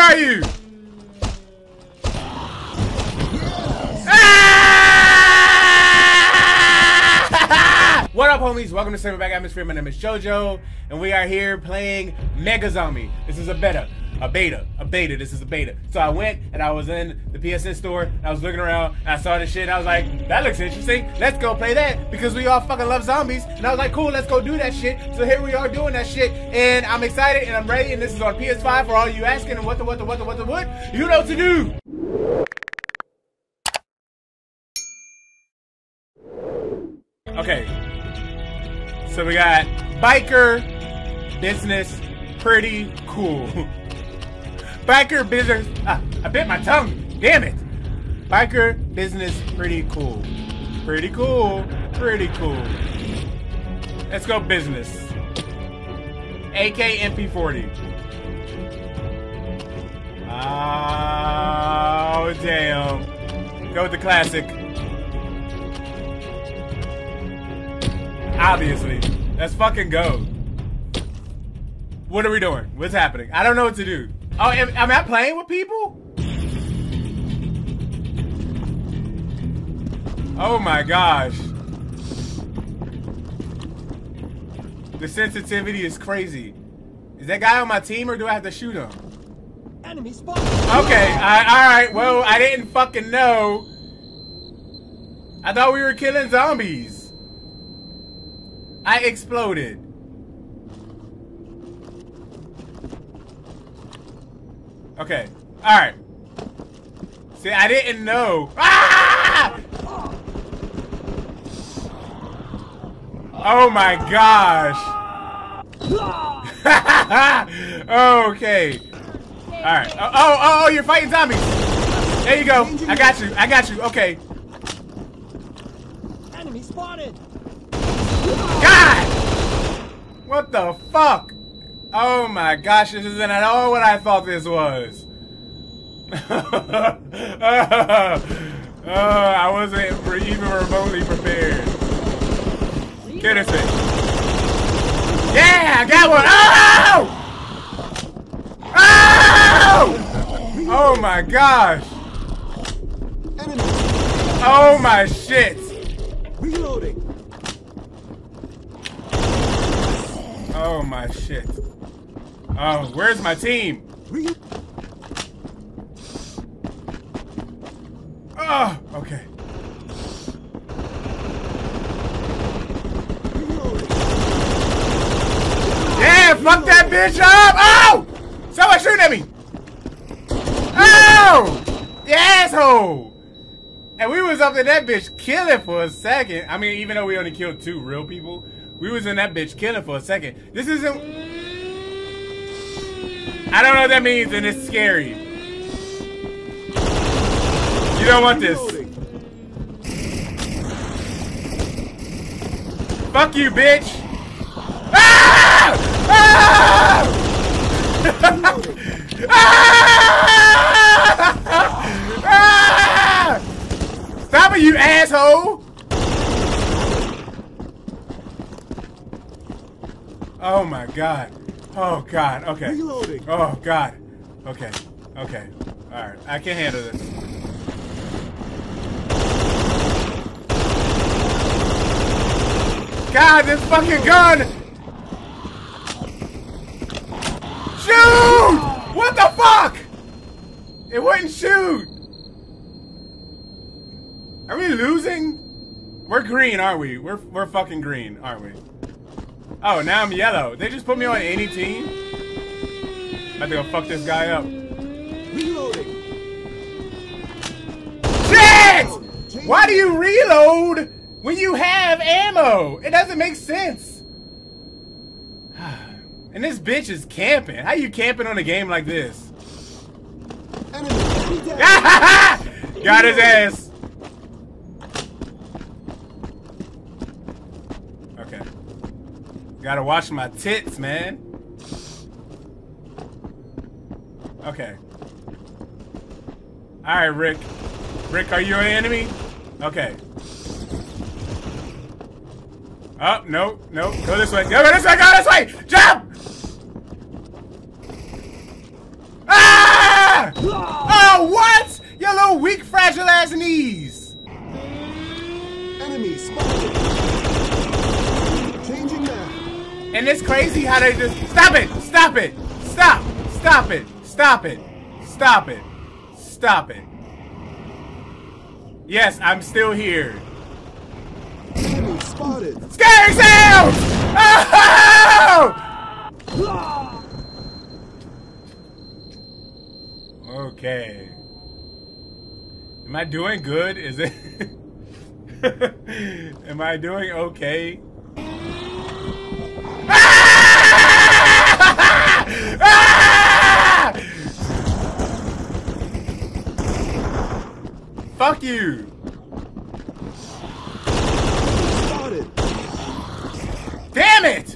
are you? Ah! What up, homies? Welcome to Silverback Atmosphere. My name is JoJo, and we are here playing Mega Zombie. This is a beta. A beta. A beta. This is a beta. So I went and I was in the PSN store, I was looking around, I saw this shit, I was like, that looks interesting. Let's go play that, because we all fucking love zombies. And I was like, cool, let's go do that shit. So here we are doing that shit, and I'm excited, and I'm ready, and this is on PS5 for all you asking, and what the, what the, what the, what the, what? You know what to do! Okay. So we got biker, business, pretty cool. biker, business. Ah, I bit my tongue. Damn it. Biker, business, pretty cool. Pretty cool. Pretty cool. Let's go business. AK MP40. Oh, damn. Go with the classic. Obviously. Let's fucking go. What are we doing? What's happening? I don't know what to do. Oh, am, am I playing with people? Oh my gosh. The sensitivity is crazy. Is that guy on my team or do I have to shoot him? Enemy spot. Okay, alright, well, I didn't fucking know. I thought we were killing zombies. I exploded. Okay, alright. See, I didn't know. Ah! Oh my gosh. okay. Alright. Oh, oh, oh, you're fighting zombies. There you go. I got you. I got you. Okay. Enemy spotted. God! What the fuck? Oh my gosh, this isn't at all what I thought this was. oh, I wasn't even remotely prepared. Thing. Yeah, I got one. Oh! Oh! Oh my gosh. Oh my shit. Reloading. Oh my shit. Oh, where's my team? Oh, okay. Yeah, fuck that bitch up! Oh! Someone shooting at me! Oh! You asshole! And we was up in that bitch killing for a second. I mean, even though we only killed two real people, we was in that bitch killing for a second. This isn't... I don't know what that means, and it's scary. You don't want this. Fuck you, bitch! Ah! Ah! Ah! Stop it, you asshole! Oh my god. Oh god, okay. Reloading. Oh god. Okay. Okay. Alright. I can handle this. God, this fucking gun! Shoot! What the fuck? It wouldn't shoot! Are we losing? We're green, aren't we? We're, we're fucking green, aren't we? Oh, now I'm yellow. They just put me on any team? About to go fuck this guy up. Reloading. Shit! Why do you reload when you have ammo? It doesn't make sense. And this bitch is camping. How you camping on a game like this? Enemy. Enemy down. Got his ass. Okay. Gotta wash my tits, man. Okay. Alright, Rick. Rick, are you an enemy? Okay. Oh, no, no. Go this way. Go this way, go this way! Jump! Ah! Oh, what? Your little weak, fragile ass knees. Enemy spotted. Changing mag. And it's crazy how they just stop it, stop it, stop, stop it, stop it, stop it, stop it. Yes, I'm still here. Enemy spotted. Scary sounds! Oh! Okay. Am I doing good? Is it? Am I doing okay? Fuck you! Damn it!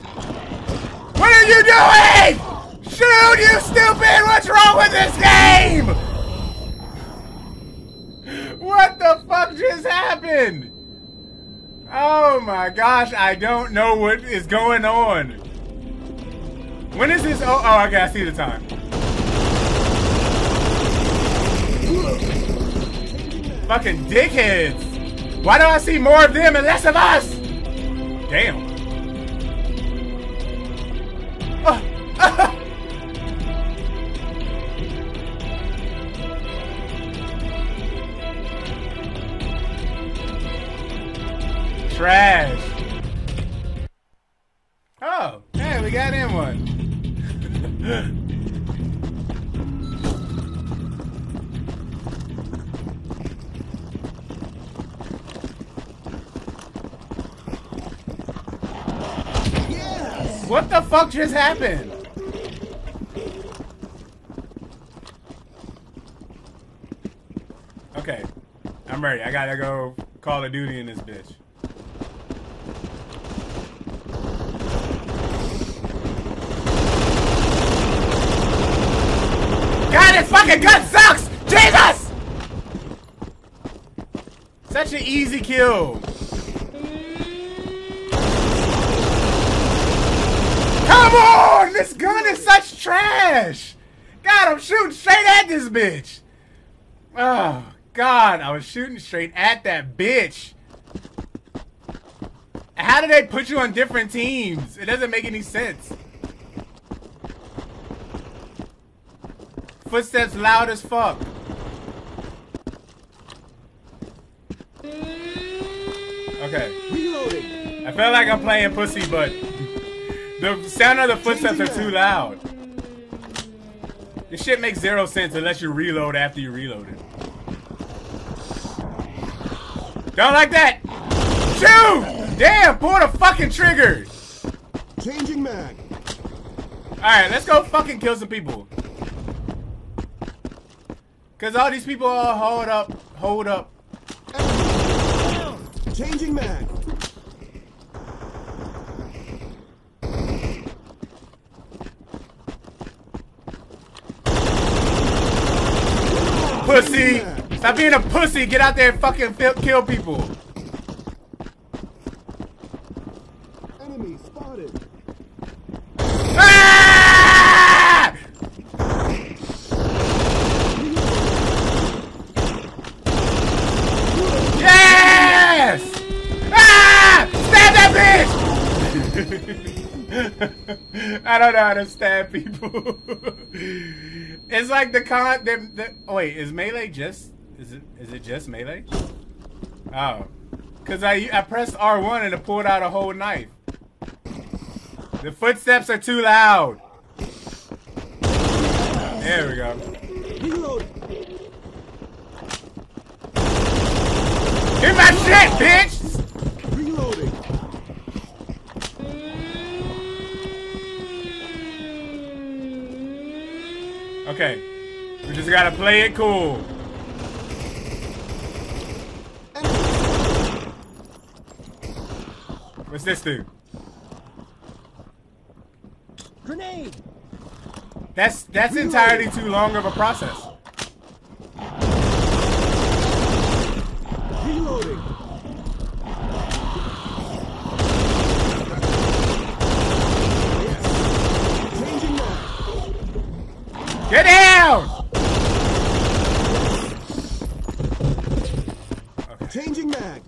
What are you doing? Shoot, you stupid! What's wrong with this game? What the fuck just happened? Oh my gosh, I don't know what is going on. When is this? Oh, oh, okay, I see the time. Fucking dickheads. Why do I see more of them and less of us? Damn. Ah, ah. Trash. What the fuck just happened? Okay, I'm ready. I gotta go Call of Duty in this bitch. God, this fucking gun sucks! Jesus! Such an easy kill. Come on! This gun is such trash! God, I'm shooting straight at this bitch! Oh, God, I was shooting straight at that bitch! How do they put you on different teams? It doesn't make any sense. Footsteps loud as fuck. Okay. I feel like I'm playing pussy, but the sound of the footsteps are too loud. This shit makes zero sense unless you reload after you reload it. Don't like that! Shoot! Damn, pull the fucking trigger! Changing mag. Alright, let's go fucking kill some people. Cause all these people all hold up, hold up. Changing mag. Pussy! Stop being a pussy! Get out there and fucking kill people! Enemy spotted. Ah! Yes! Ah! Stab that bitch! I don't know how to stab people. it's like the con. The, the, oh wait, is melee just? Is it? Is it just melee? Oh, cause I I pressed R one and it pulled out a whole knife. The footsteps are too loud. There we go. Reloading. Get my shit, bitch! Reloading. Okay. We just gotta play it cool. What's this do? Grenade. That's that's entirely too long of a process. Get down! Okay. Changing mag.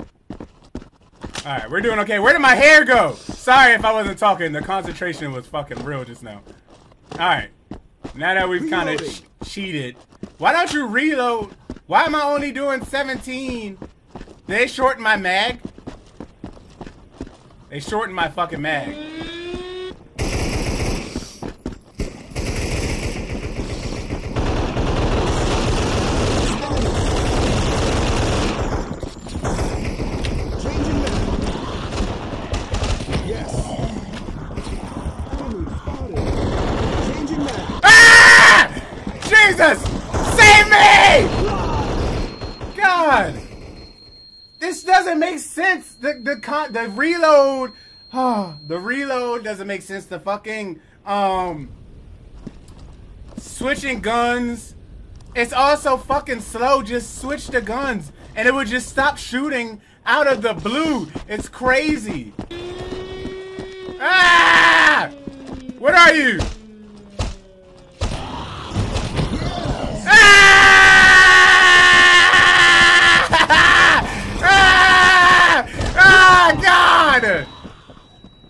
Alright, we're doing okay. Where did my hair go? Sorry if I wasn't talking. The concentration was fucking real just now. Alright. Now that we've kind of cheated. Why don't you reload? Why am I only doing 17? They shorten my mag? They shorten my fucking mag. The the con the reload, oh, the reload doesn't make sense. The fucking um switching guns. It's also fucking slow. Just switch the guns, and it would just stop shooting out of the blue. It's crazy. Ah! What are you?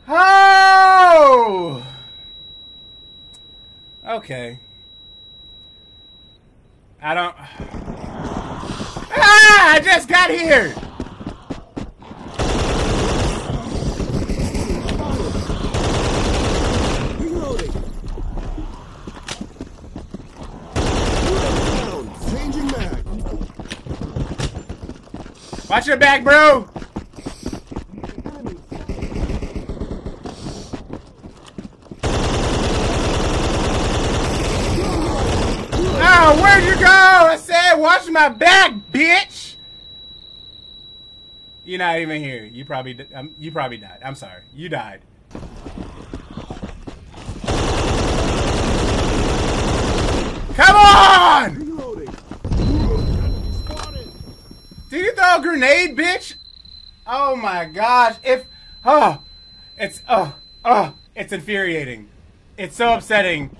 Oh! Okay. I don't. Ah! I just got here! Watch your back, bro! Enemy. Oh, where'd you go? I said, watch my back, bitch. You're not even here. You probably, um, you probably died. I'm sorry. You died. Come on! Did you throw a grenade, bitch? Oh my gosh. If, oh, it's, oh, oh, it's infuriating. It's so upsetting.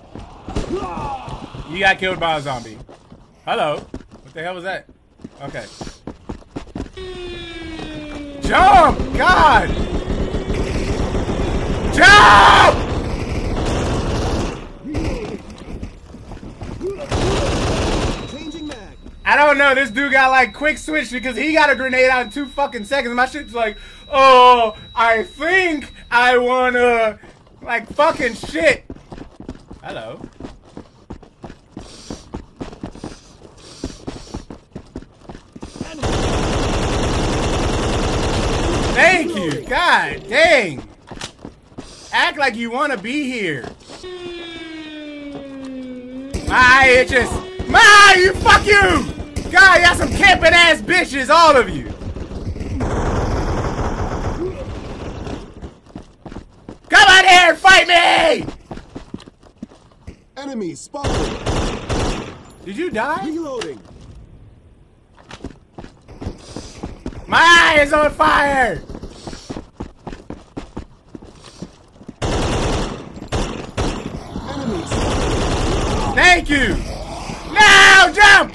You got killed by a zombie. Hello. What the hell was that? Okay. Jump! God! Jump! I don't know. This dude got like quick switch because he got a grenade out in two fucking seconds. My shit's like, oh, I think I wanna, like fucking shit. Hello. Thank you. God dang. Act like you wanna be here. My itches. My, you fuck you! God, y'all some camping ass bitches, all of you. Come out here and fight me! Enemy spotted. Did you die? Reloading. My eye is on fire! Thank you! Now jump!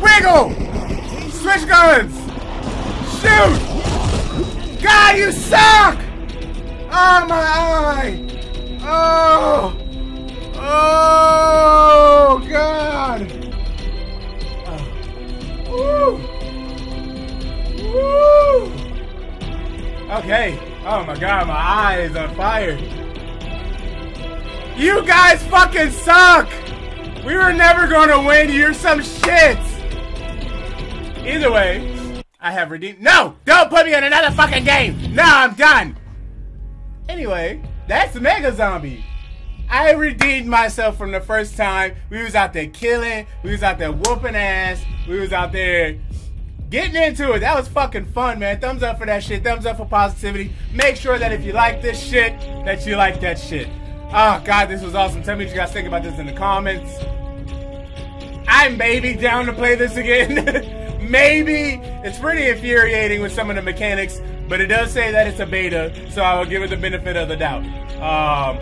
Wiggle! Switch guns! Shoot! God, you suck! Oh, my eye! Oh! Oh, God! Oh. Woo! Woo! Okay. Oh, my God, my eye is on fire. You guys fucking suck! We were never gonna win. You're some shit. Either way, I have redeemed. No! Don't put me in another fucking game! No, I'm done! Anyway, that's Mega Zombie. I redeemed myself from the first time. We was out there killing. We was out there whooping ass. We was out there getting into it. That was fucking fun, man. Thumbs up for that shit. Thumbs up for positivity. Make sure that if you like this shit, that you like that shit. Oh, God, this was awesome. Tell me what you guys think about this in the comments. I'm maybe down to play this again. maybe. It's pretty infuriating with some of the mechanics, but it does say that it's a beta, so I will give it the benefit of the doubt. Um,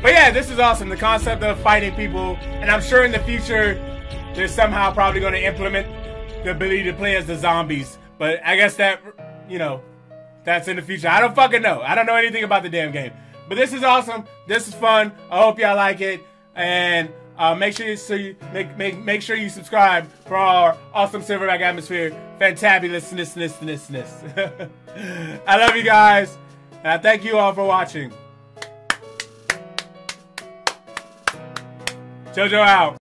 but yeah, this is awesome. The concept of fighting people, and I'm sure in the future, they're somehow probably going to implement the ability to play as the zombies. But I guess that, you know, that's in the future. I don't fucking know. I don't know anything about the damn game. But this is awesome. This is fun. I hope y'all like it. And uh, make sure you you make make make sure you subscribe for our awesome Silverback atmosphere. Fantabulous, I love you guys, and I thank you all for watching. JoJo out.